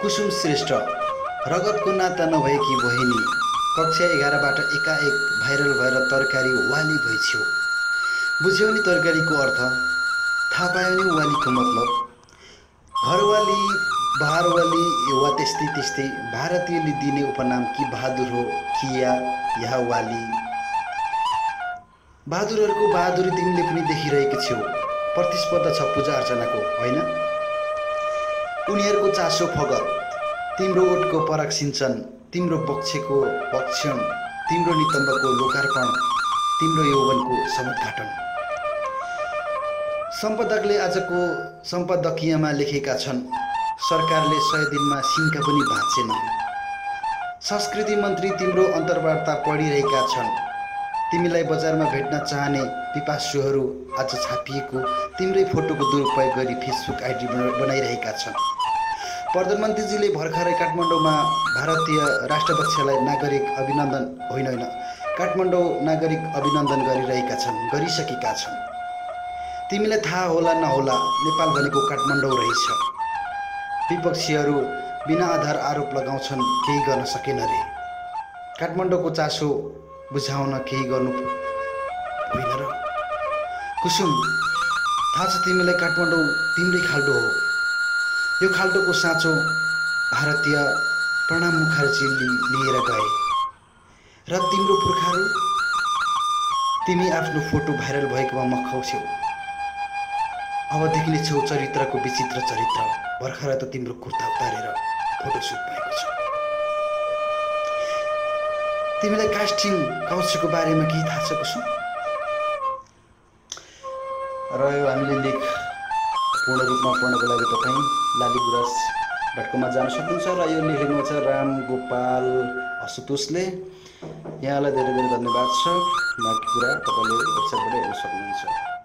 कुसुम श्रेष्ठ। रगतको नाता नभएकी बहिनी कक्षा एघारबाट एकाएक भाइरल भएर तरकारी वाली भइछ्यो बुझ्यौ नि तरकारीको अर्थ? थाहा पायो नि वालीको मतलब? घरवाली बहारवाली वा त्यस्तै त्यस्तै भारतीयले दिने उपनाम कि बहादुर हो कि या यहाँ वाली? बहादुरहरूको बहादुरी तिमीले पनि देखिरहेको छौ प्रतिस्पर्धा छ पूजा अर्चनाको होइन? उनीहरूको चासो फगत। तिम्रो ओठको पराग सिञ्चन तिम्रो पक्षको भक्षण तिम्रो नितम्बको लोकार्पण तिम्रो यौवनको समुद्घाटन। सम्पादकले आजको सम्पादकीयमा लेखेका छन् सरकारले सय दिनमा सिन्का पनि भाँचेन। संस्कृति मन्त्री तिम्रो अन्तर्वार्ता पढिरहेका छन्। तिमीलाई बजारमा भेट्न चाहने पिपासुहरू आज छापिएको तिम्रै फोटोको दुरुपयोग गरी फेसबुक आइडी बनाइरहेका छन्। प्रधानमन्त्रीजीले भर्खरै काठमाडौँमा भारतीय राष्ट्राध्यक्षलाई नागरिक अभिनन्दन होइन होइन काठमाडौँ नागरिक अभिनन्दन गरिरहेका छन् गरिसकेका छन्। तिमीलाई थाहा होला नहोला नेपाल भनेको काठमाडौँ रहेछ। विपक्षीहरू बिना आधार आरोप लगाउँछन् केही गर्न सकेन रे। काठमाडौँको चासो बुझाउन केही गर्नु होइन र? कुसुम थाहा छ तिमीलाई काठमाडौँ तिम्रै खाल्डो हो। यो खाल्डोको साँचो भारतीय प्रणब मुखर्जीले लिएर गए। र तिम्रो पुर्खाहरू तिमी आफ्नो फोटो भाइरल भएकोमा मखाउ छेउ अब देख्नेछौ चरित्रको विचित्र चरित्र भर्खर त तिम्रो कुर्ता उतारेर फोटोसुट भएको छ। तिमीलाई कास्टिङ काउचको बारेमा केही थाहा छ कसो? र यो हामीले लेख पूर्ण रूपमा पढ्नको लागि तपाईँ लाली गुराँस जान सक्नुहुन्छ र यो लेखेको छ राम गोपाल असुतोषले। यहाँलाई धेरै धेरै धन्यवाद छ। बाँकी कुरा तपाईँले वेबसाइटबाट हेर्न सक्नुहुन्छ।